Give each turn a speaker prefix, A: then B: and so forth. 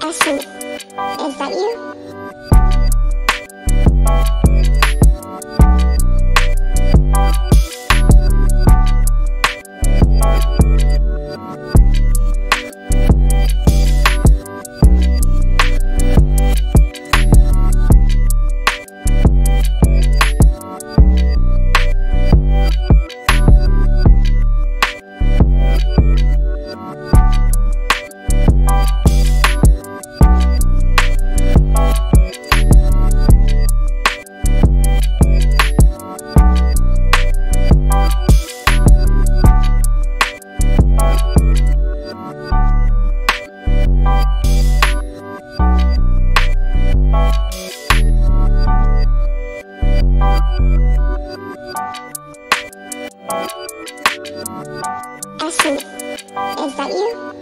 A: Ashley, is that you? Ashley, is that you?